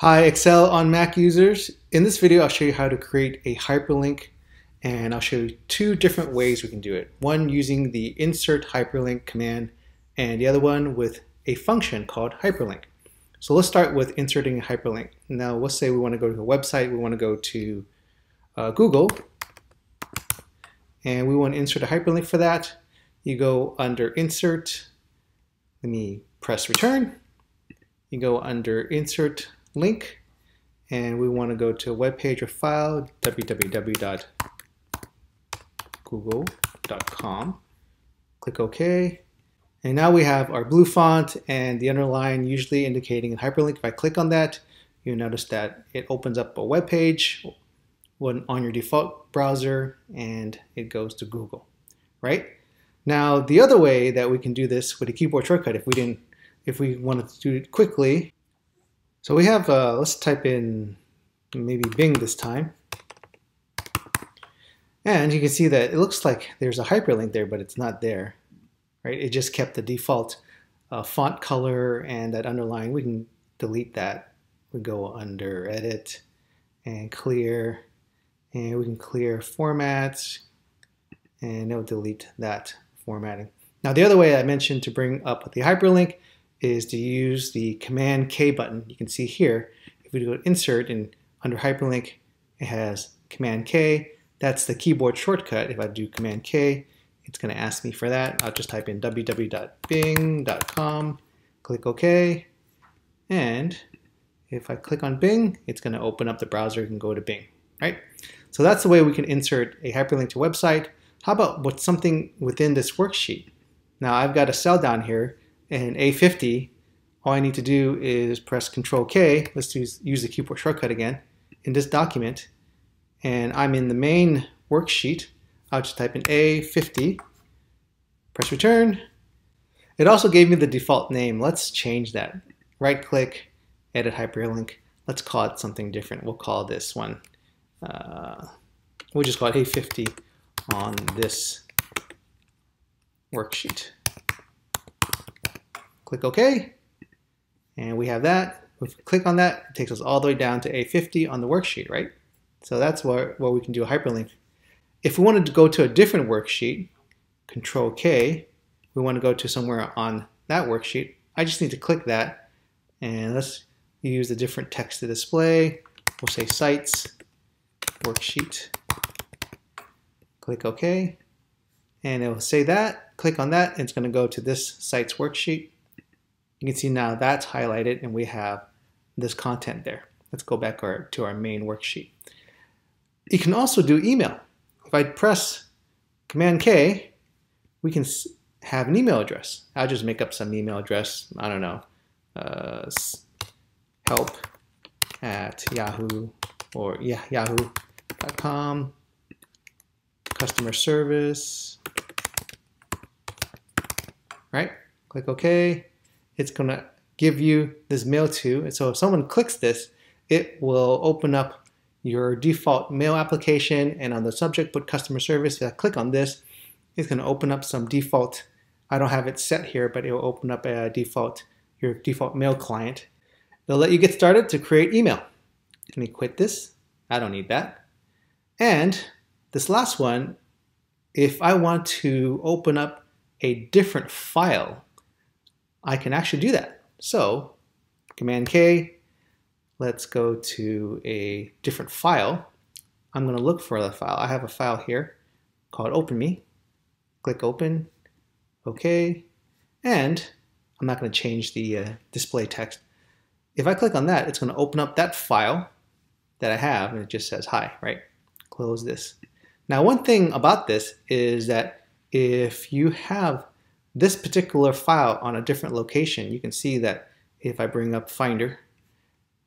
Hi Excel on Mac users. In this video I'll show you how to create a hyperlink and I'll show you two different ways we can do it. One using the insert hyperlink command and the other one with a function called hyperlink. So let's start with inserting a hyperlink. Now let's say we want to go to a website, we want to go to uh, Google and we want to insert a hyperlink for that. You go under insert, let me press return. You go under insert link and we want to go to a web page or file www.google.com click OK. And now we have our blue font and the underline usually indicating a hyperlink. If I click on that you notice that it opens up a web page on your default browser and it goes to Google right? Now the other way that we can do this with a keyboard shortcut if we didn't if we wanted to do it quickly so we have, uh, let's type in maybe Bing this time. And you can see that it looks like there's a hyperlink there, but it's not there, right? It just kept the default uh, font color and that underline. We can delete that. We go under Edit and Clear, and we can clear formats, and it'll delete that formatting. Now the other way I mentioned to bring up the hyperlink is to use the Command K button. You can see here, if we go to Insert and under Hyperlink, it has Command K. That's the keyboard shortcut. If I do Command K, it's going to ask me for that. I'll just type in www.bing.com, click OK, and if I click on Bing, it's going to open up the browser and go to Bing, right? So that's the way we can insert a hyperlink to a website. How about what's something within this worksheet? Now I've got a cell down here and A50, all I need to do is press Control K. Let's use, use the keyboard shortcut again in this document. And I'm in the main worksheet. I'll just type in A50, press return. It also gave me the default name. Let's change that. Right click, edit hyperlink. Let's call it something different. We'll call this one, uh, we'll just call it A50 on this worksheet. Click OK. And we have that. If we click on that, it takes us all the way down to A50 on the worksheet, right? So that's where, where we can do a hyperlink. If we wanted to go to a different worksheet, Control K, we want to go to somewhere on that worksheet, I just need to click that and let's use a different text to display. We'll say Sites, Worksheet. Click OK. And it will say that. Click on that. And it's going to go to this Sites worksheet. You can see now that's highlighted and we have this content there. Let's go back our, to our main worksheet. You can also do email. If I press Command K, we can have an email address. I'll just make up some email address. I don't know, uh, help at Yahoo or yeah, yahoo.com, customer service, right? Click OK it's going to give you this mail to. And so if someone clicks this, it will open up your default mail application and on the subject put customer service. If I click on this, it's going to open up some default. I don't have it set here, but it will open up a default, your default mail client. It'll let you get started to create email. Let me quit this. I don't need that. And this last one, if I want to open up a different file I can actually do that. So Command K, let's go to a different file. I'm going to look for the file. I have a file here called OpenMe. Click Open, OK, and I'm not going to change the uh, display text. If I click on that, it's going to open up that file that I have, and it just says hi, right? Close this. Now, one thing about this is that if you have this particular file on a different location, you can see that if I bring up Finder,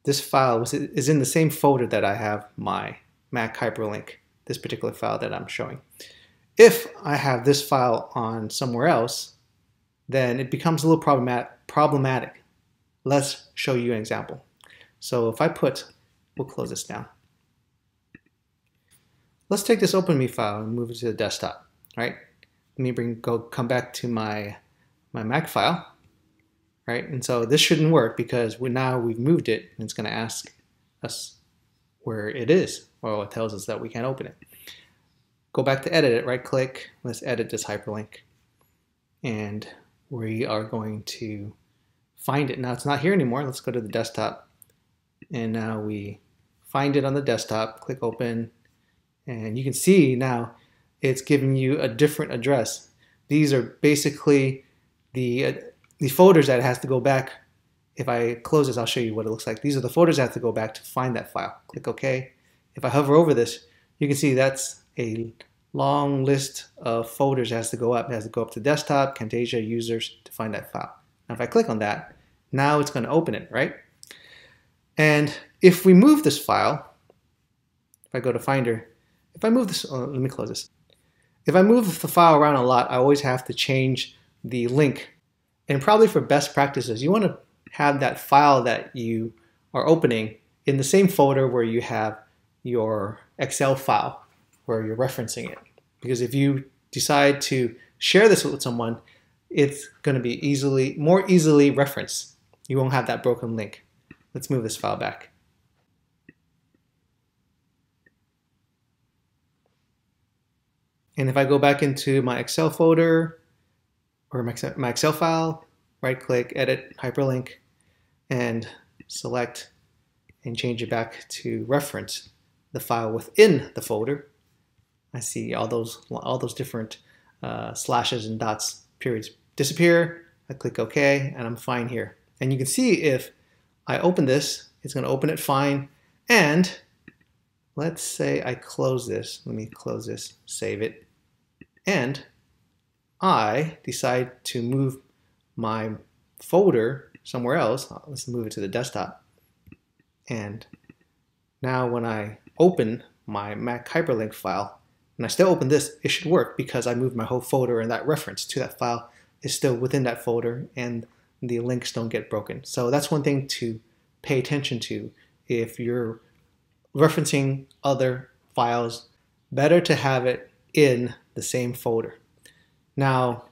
this file was, is in the same folder that I have my Mac hyperlink, this particular file that I'm showing. If I have this file on somewhere else, then it becomes a little problematic. Let's show you an example. So if I put, we'll close this down. Let's take this OpenMe file and move it to the desktop, right? Let me bring go come back to my my Mac file. right? And so this shouldn't work because we, now we've moved it and it's going to ask us where it is. Well, it tells us that we can't open it. Go back to edit it, right click, let's edit this hyperlink. And we are going to find it. Now it's not here anymore. Let's go to the desktop. And now we find it on the desktop, click open, and you can see now it's giving you a different address. These are basically the, uh, the folders that it has to go back. If I close this, I'll show you what it looks like. These are the folders that have to go back to find that file. Click OK. If I hover over this, you can see that's a long list of folders that has to go up. It has to go up to desktop, Camtasia, users to find that file. Now if I click on that, now it's going to open it, right? And if we move this file, if I go to Finder, if I move this, oh, let me close this. If I move the file around a lot, I always have to change the link. And probably for best practices, you want to have that file that you are opening in the same folder where you have your Excel file where you're referencing it. Because if you decide to share this with someone, it's going to be easily more easily referenced. You won't have that broken link. Let's move this file back. And if I go back into my Excel folder or my Excel file, right click, edit, hyperlink, and select and change it back to reference the file within the folder. I see all those all those different uh, slashes and dots periods disappear. I click OK and I'm fine here. And you can see if I open this, it's going to open it fine. And let's say I close this. Let me close this, save it. And I decide to move my folder somewhere else. Oh, let's move it to the desktop. And now when I open my Mac hyperlink file, and I still open this, it should work because I moved my whole folder and that reference to that file is still within that folder and the links don't get broken. So that's one thing to pay attention to if you're referencing other files. Better to have it in the same folder. Now,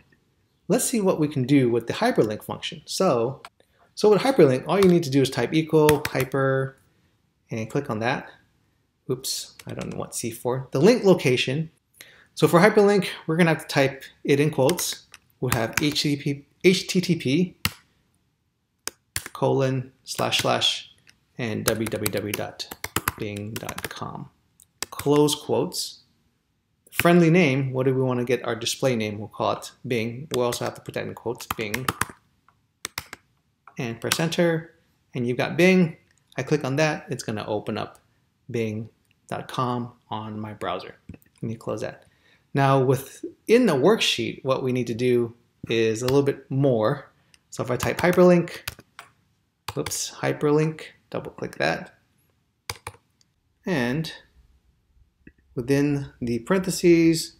let's see what we can do with the hyperlink function. So, so with hyperlink, all you need to do is type equal hyper and click on that. Oops, I don't know what C4. The link location. So for hyperlink, we're gonna have to type it in quotes. We'll have HTTP, HTTP colon slash slash and www.bing.com. Close quotes. Friendly name, what do we want to get our display name? We'll call it Bing. we also have to put that in quotes, Bing. And press enter, and you've got Bing. I click on that, it's going to open up bing.com on my browser. Let me close that. Now within the worksheet, what we need to do is a little bit more. So if I type hyperlink, whoops, hyperlink, double click that. And within the parentheses,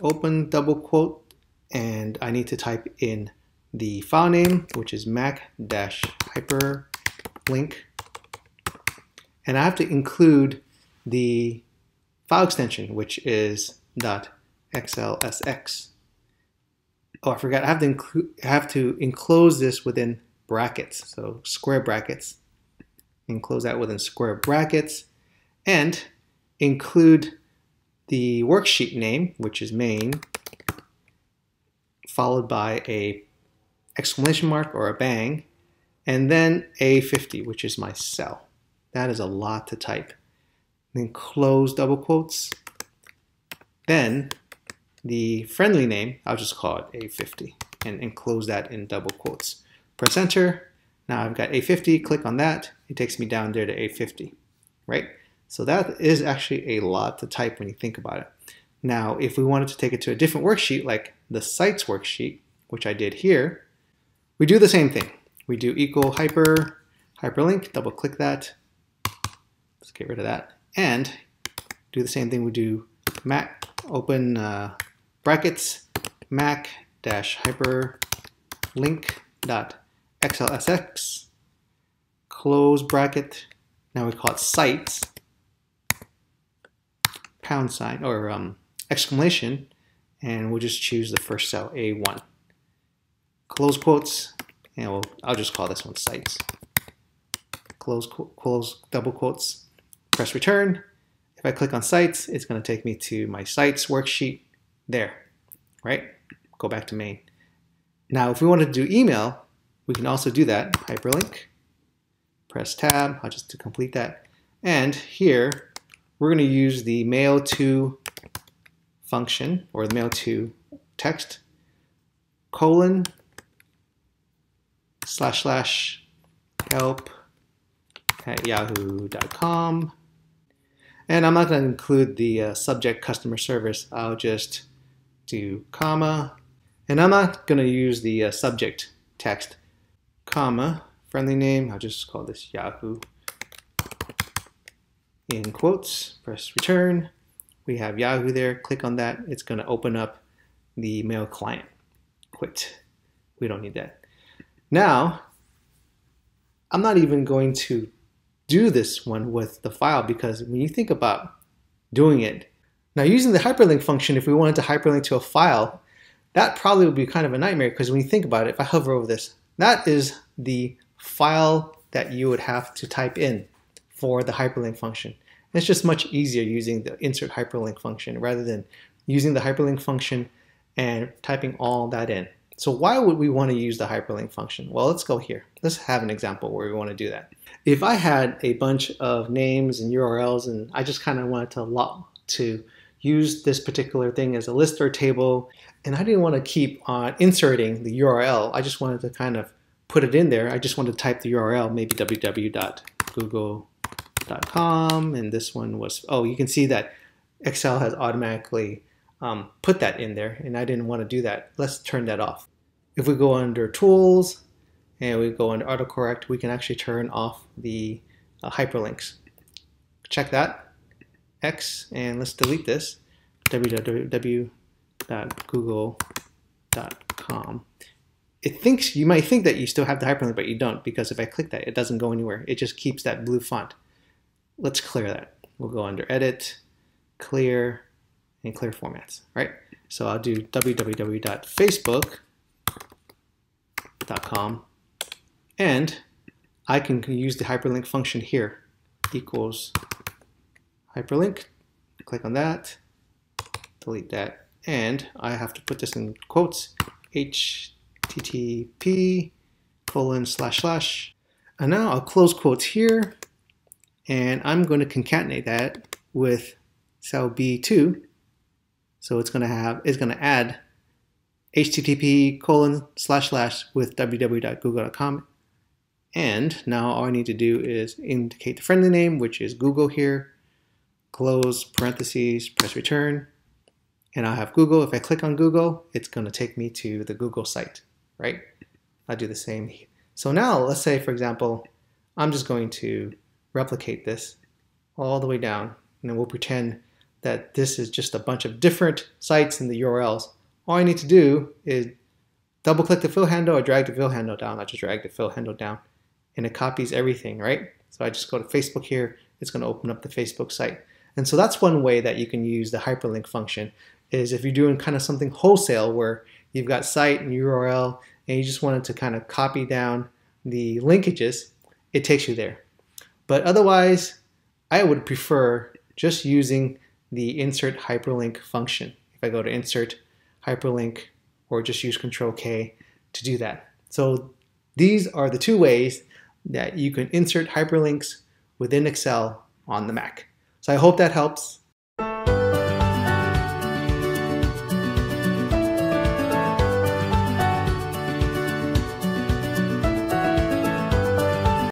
open double quote, and I need to type in the file name, which is mac-hyperlink and I have to include the file extension, which is .xlsx. Oh, I forgot. I have to have to enclose this within brackets, so square brackets. Enclose that within square brackets, and include the worksheet name, which is main, followed by a exclamation mark or a bang, and then A50, which is my cell. That is a lot to type. Then close double quotes. Then the friendly name, I'll just call it A50 and enclose that in double quotes. Press enter. Now I've got A50, click on that. It takes me down there to A50, right? So that is actually a lot to type when you think about it. Now, if we wanted to take it to a different worksheet, like the sites worksheet, which I did here, we do the same thing. We do equal hyper, hyperlink, double click that, Let's get rid of that. And do the same thing we do Mac, open uh, brackets, Mac dash hyper link dot xlsx, close bracket. Now we call it sites, pound sign or um, exclamation, and we'll just choose the first cell, A1. Close quotes, and we'll, I'll just call this one sites. Close, close double quotes, press return. If I click on sites, it's going to take me to my sites worksheet there, right? Go back to main. Now, if we want to do email, we can also do that, hyperlink, press tab, I'll just to complete that. And here, we're going to use the mail to function, or the mail to text, colon, slash slash help at yahoo.com. And I'm not going to include the uh, subject customer service. I'll just do comma. And I'm not going to use the uh, subject text, comma, friendly name. I'll just call this Yahoo. In quotes, press return. We have Yahoo there. Click on that. It's going to open up the mail client. Quit. We don't need that. Now, I'm not even going to do this one with the file because when you think about doing it, now using the hyperlink function, if we wanted to hyperlink to a file, that probably would be kind of a nightmare because when you think about it, if I hover over this, that is the file that you would have to type in for the hyperlink function. It's just much easier using the insert hyperlink function rather than using the hyperlink function and typing all that in. So why would we want to use the hyperlink function? Well, let's go here. Let's have an example where we want to do that. If I had a bunch of names and URLs and I just kind of wanted to log to use this particular thing as a list or table, and I didn't want to keep on inserting the URL. I just wanted to kind of put it in there. I just wanted to type the URL, maybe and this one was, oh, you can see that Excel has automatically um, put that in there, and I didn't want to do that. Let's turn that off. If we go under Tools and we go under Autocorrect, we can actually turn off the uh, hyperlinks. Check that, X, and let's delete this, www.google.com. It thinks, you might think that you still have the hyperlink, but you don't, because if I click that, it doesn't go anywhere. It just keeps that blue font. Let's clear that. We'll go under Edit, Clear, and clear formats, right? So I'll do www.facebook.com and I can use the hyperlink function here equals hyperlink, click on that, delete that, and I have to put this in quotes, http colon slash slash, and now I'll close quotes here, and I'm going to concatenate that with cell B2, so it's going to have, it's going to add http colon slash slash with www.google.com. And now all I need to do is indicate the friendly name, which is Google here, close parentheses, press return, and I'll have Google. If I click on Google, it's going to take me to the Google site, right? I'll do the same. So now let's say, for example, I'm just going to replicate this all the way down, and then we'll pretend that this is just a bunch of different sites in the URLs. All I need to do is double click the fill handle or drag the fill handle down. I just drag the fill handle down and it copies everything, right? So I just go to Facebook here, it's gonna open up the Facebook site. And so that's one way that you can use the hyperlink function is if you're doing kind of something wholesale where you've got site and URL and you just wanted to kind of copy down the linkages, it takes you there. But otherwise, I would prefer just using the insert hyperlink function. If I go to insert hyperlink or just use control K to do that. So these are the two ways that you can insert hyperlinks within Excel on the Mac. So I hope that helps.